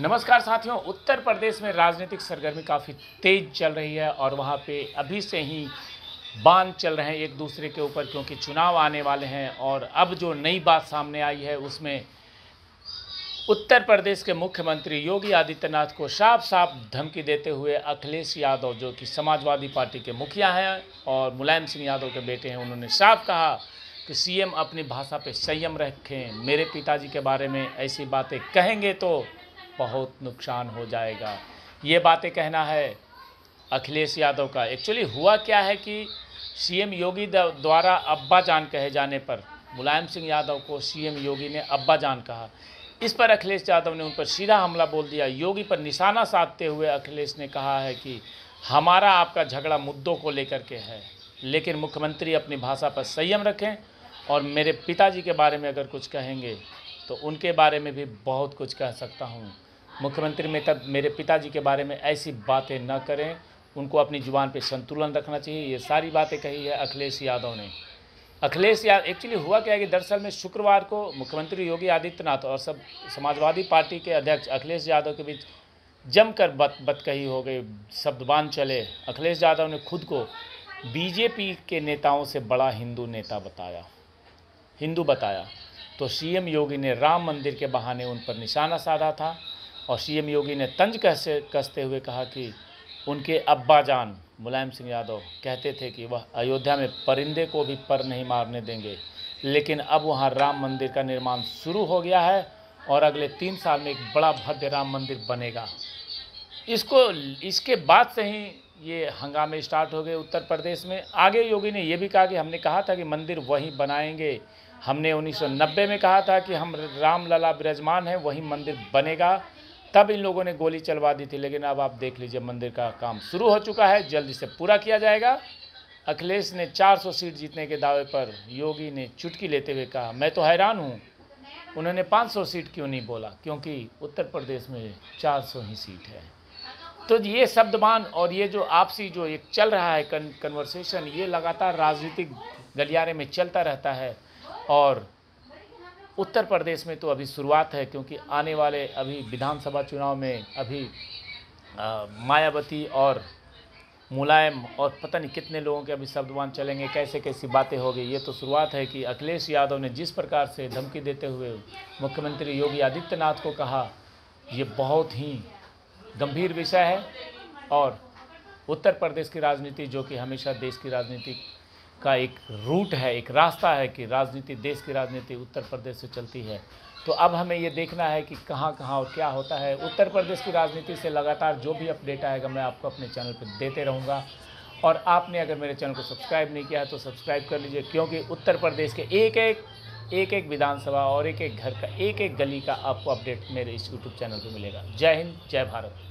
नमस्कार साथियों, उत्तर प्रदेश में राजनीतिक सरगर्मी काफ़ी तेज चल रही है और वहाँ पे अभी से ही बाँध चल रहे हैं एक दूसरे के ऊपर क्योंकि चुनाव आने वाले हैं और अब जो नई बात सामने आई है उसमें उत्तर प्रदेश के मुख्यमंत्री योगी आदित्यनाथ को साफ़ साफ़ धमकी देते हुए अखिलेश यादव, जो कि समाजवादी पार्टी के मुखिया हैं और मुलायम सिंह यादव के बेटे हैं, उन्होंने साफ़ कहा कि सीएम अपनी भाषा पे संयम रखें, मेरे पिताजी के बारे में ऐसी बातें कहेंगे तो बहुत नुकसान हो जाएगा। ये बातें कहना है अखिलेश यादव का। एक्चुअली हुआ क्या है कि सीएम योगी द्वारा अब्बा जान कहे जाने पर, मुलायम सिंह यादव को सीएम योगी ने अब्बा जान कहा। इस पर अखिलेश यादव ने उन पर सीधा हमला बोल दिया। योगी पर निशाना साधते हुए अखिलेश ने कहा है कि हमारा आपका झगड़ा मुद्दों को लेकर के है, लेकिन मुख्यमंत्री अपनी भाषा पर संयम रखें और मेरे पिताजी के बारे में अगर कुछ कहेंगे तो उनके बारे में भी बहुत कुछ कह सकता हूँ। मुख्यमंत्री में तब मेरे पिताजी के बारे में ऐसी बातें न करें। उनको अपनी ज़ुबान पे संतुलन रखना चाहिए, ये सारी बातें कही है अखिलेश यादव ने। अखिलेश यादव एक्चुअली हुआ क्या है कि दरअसल में शुक्रवार को मुख्यमंत्री योगी आदित्यनाथ और सब समाजवादी पार्टी के अध्यक्ष अखिलेश यादव के बीच जमकर बत, बतकही हो गई शब्दबान चले। अखिलेश यादव ने खुद को बीजेपी के नेताओं से बड़ा हिंदू नेता बताया। हिंदू बताया। तो सीएम योगी ने राम मंदिर के बहाने उन पर निशाना साधा था। और सीएम योगी ने तंज कहसे, कसते हुए कहा कि उनके अब्बा जान मुलायम सिंह यादव कहते थे कि वह अयोध्या में परिंदे को भी पर नहीं मारने देंगे। लेकिन अब वहाँ राम मंदिर का निर्माण शुरू हो गया है और अगले तीन साल में एक बड़ा भव्य राम मंदिर बनेगा। इसको, इसके बाद से ही ये हंगामे स्टार्ट हो गए उत्तर प्रदेश में। आगे योगी ने यह भी कहा कि हमने कहा था कि मंदिर वहीं बनाएँगे। हमने 1990 में कहा था कि हम राम लला विराजमान हैं, वहीं मंदिर बनेगा। तब इन लोगों ने गोली चलवा दी थी लेकिन अब आप देख लीजिए मंदिर का काम शुरू हो चुका है जल्दी से पूरा किया जाएगा। अखिलेश ने 400 सीट जीतने के दावे पर योगी ने चुटकी लेते हुए कहा मैं तो हैरान हूँ। उन्होंने 500 सीट क्यों नहीं बोला? क्योंकि उत्तर प्रदेश में 400 ही सीट है। तो ये शब्दबान और ये जो आपसी जो एक चल रहा है कन, कन्वर्सेशन ये लगातार राजनीतिक गलियारे में चलता रहता है और उत्तर प्रदेश में तो अभी शुरुआत है, क्योंकि आने वाले अभी विधानसभा चुनाव में अभी मायावती और मुलायम और पता नहीं कितने लोगों के अभी शब्दवान चलेंगे, कैसे कैसी बातें होगी, ये तो शुरुआत है कि अखिलेश यादव ने जिस प्रकार से धमकी देते हुए मुख्यमंत्री योगी आदित्यनाथ को कहा, ये बहुत ही गंभीर विषय है और उत्तर प्रदेश की राजनीति, जो कि हमेशा देश की राजनीति का एक रूट है, एक रास्ता है कि राजनीति देश की राजनीति उत्तर प्रदेश से चलती है। तो अब हमें ये देखना है कि कहाँ कहाँ और क्या होता है। उत्तर प्रदेश की राजनीति से लगातार जो भी अपडेट आएगा, मैं आपको अपने चैनल पर देते रहूँगा। और आपने अगर मेरे चैनल को सब्सक्राइब नहीं किया है तो सब्सक्राइब कर लीजिए, क्योंकि उत्तर प्रदेश के एक एक एक एक विधानसभा और एक एक घर का एक एक गली का आपको अपडेट मेरे इस यूट्यूब चैनल पर मिलेगा। जय हिंद, जय भारत।